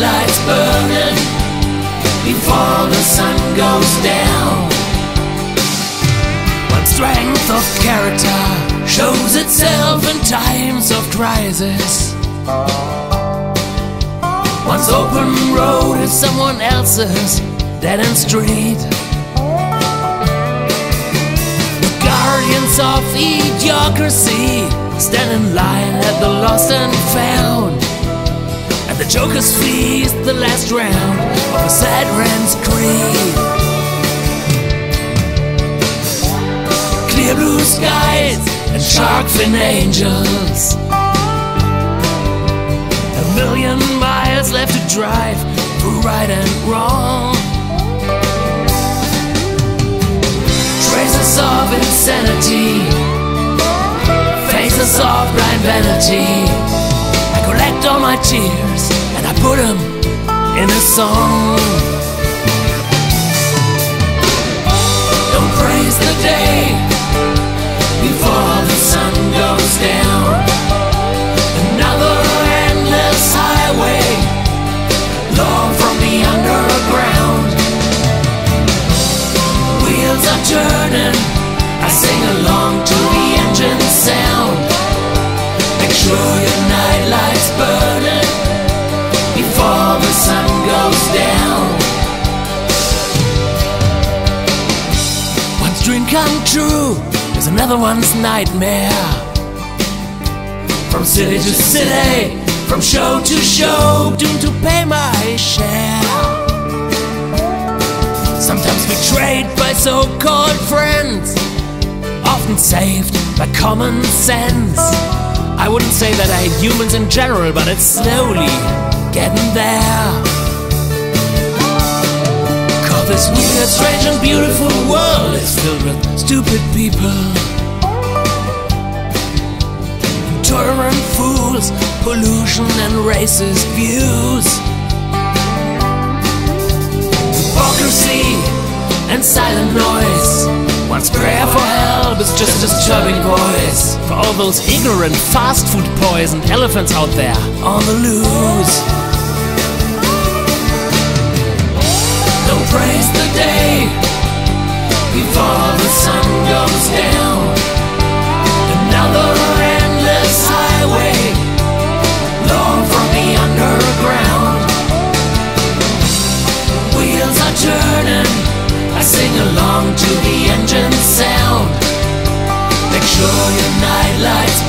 light's burning before the sun goes down. When strength of character shows itself in times of crisis. Once open road is someone else's dead end street. The guardians of idiocracy stand in line at jokers feast the last round of a sad rent's creed. Clear blue skies and shark fin angels. A million miles left to drive through right and wrong. Traces of insanity, faces of blind vanity. I collect all my tears put them in a song. Don't praise the day before the sun goes down. Another endless highway, long from the underground. Wheels are turning, I sing along to come true is another one's nightmare. From city to city, from show to show, doomed to pay my share. Sometimes betrayed by so called friends, often saved by common sense. I wouldn't say that I hate humans in general, but it's slowly getting there. This weird, strange, and beautiful world is filled with stupid people. Intolerant fools, pollution, and racist views. Hypocrisy and silent noise. One's prayer for help is just a disturbing voice. For all those ignorant fast food poisoned elephants out there on the loose. Praise the day before the sun goes down. Another endless highway, long from the underground. Wheels are turning, I sing along to the engine sound. Make sure your night light's